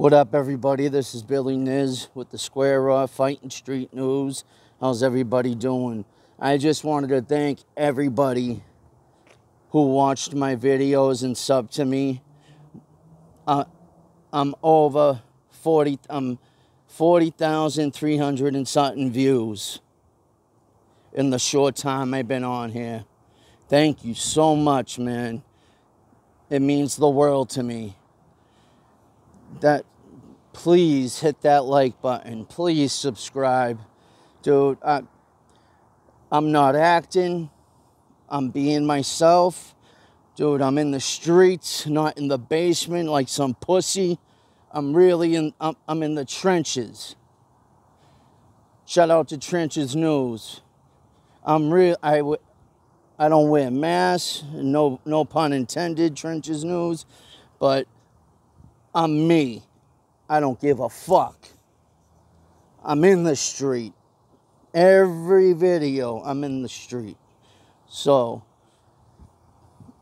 What up, everybody? This is Billy Niz with the Square Off Fighting Street News. How's everybody doing? I just wanted to thank everybody who watched my videos and sub to me. Uh, I'm over 40, um, 40,300 and something views in the short time I've been on here. Thank you so much, man. It means the world to me. That please hit that like button. Please subscribe. Dude, I, I'm not acting. I'm being myself. Dude, I'm in the streets, not in the basement like some pussy. I'm really in I'm, I'm in the trenches. Shout out to Trenches News. I'm real I I don't wear masks, no no pun intended, Trenches News, but I'm me. I don't give a fuck. I'm in the street. Every video, I'm in the street. So,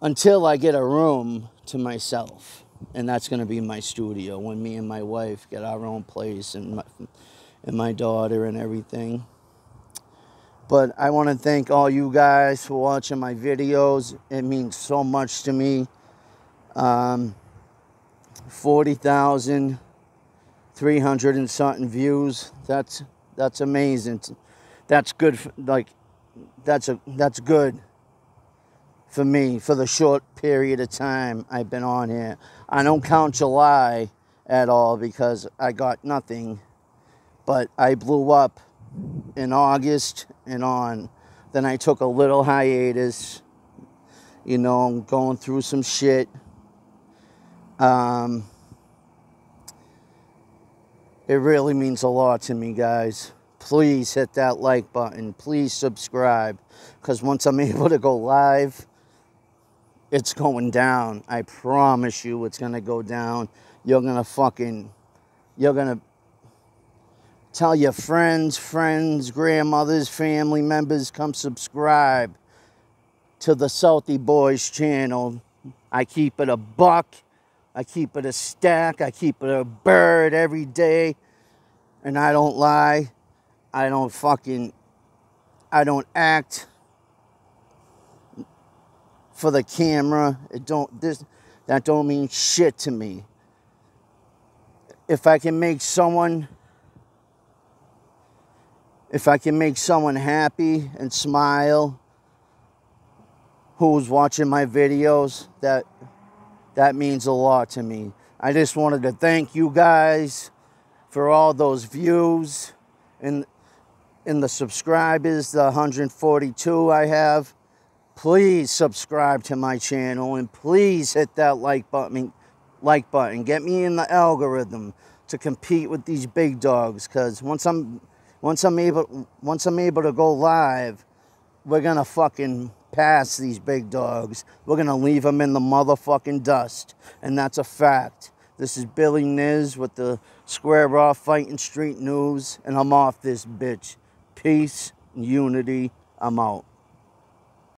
until I get a room to myself, and that's going to be my studio when me and my wife get our own place and my, and my daughter and everything. But I want to thank all you guys for watching my videos. It means so much to me. Um, 40,000 300 and something views. That's that's amazing. That's good. For, like that's a that's good for me for the short period of time I've been on here. I don't count July at all because I got nothing. But I blew up in August and on. Then I took a little hiatus. You know, I'm going through some shit. Um, it really means a lot to me, guys. Please hit that like button. Please subscribe. Because once I'm able to go live, it's going down. I promise you it's going to go down. You're going to fucking, you're going to tell your friends, friends, grandmothers, family members, come subscribe to the Salty Boys channel. I keep it a buck. I keep it a stack. I keep it a bird every day. And I don't lie. I don't fucking, I don't act for the camera. It don't, this, that don't mean shit to me. If I can make someone, if I can make someone happy and smile who's watching my videos, that that means a lot to me. I just wanted to thank you guys for all those views and in the subscribers, the 142 I have. Please subscribe to my channel and please hit that like button. Like button. Get me in the algorithm to compete with these big dogs. Cause once I'm once I'm able once I'm able to go live, we're gonna fucking pass these big dogs. We're going to leave them in the motherfucking dust. And that's a fact. This is Billy Niz with the Square Off Fighting Street News. And I'm off this bitch. Peace, unity. I'm out.